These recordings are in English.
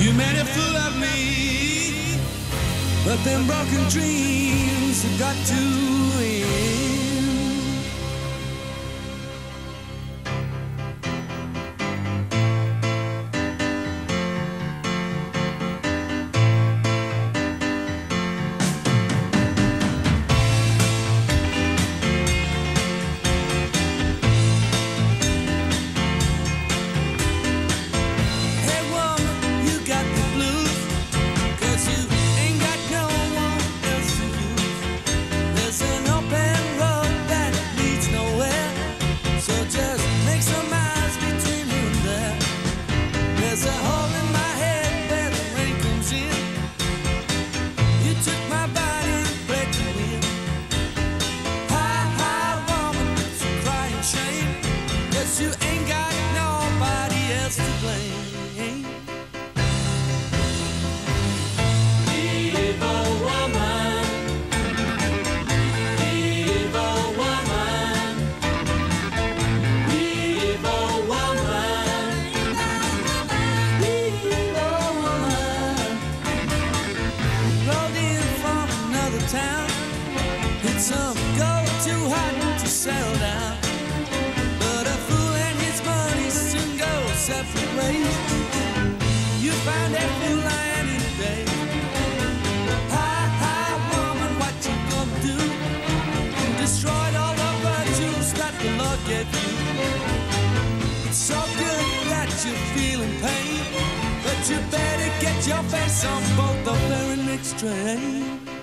You made a fool of me, but them broken dreams got to end. 'Cause you ain't got nobody else to blame. Evil woman, evil woman, evil woman, evil woman. Rode in from another town, hit some gold too hot to settle down. The you. It's so good that you're feeling pain, but you better get your face on both the very next train.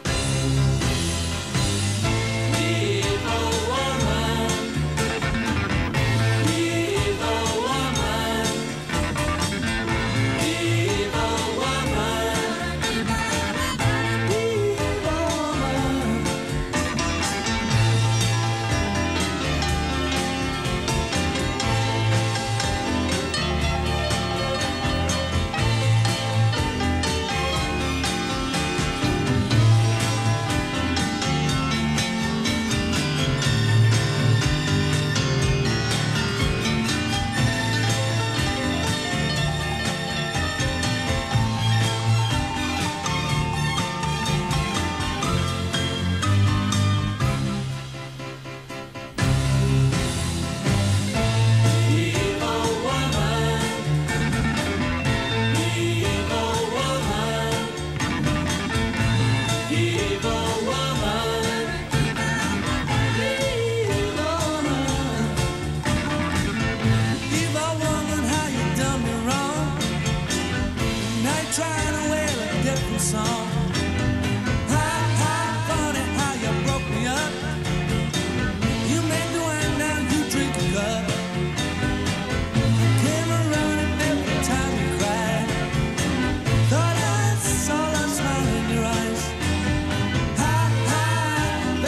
Trying to wail a different song. Funny how you broke me up. You the wine, now you drink. Came around and every time you cried, thought I saw a smile in your eyes.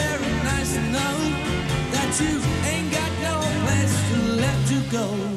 Very nice to know that you ain't got no place to let you go.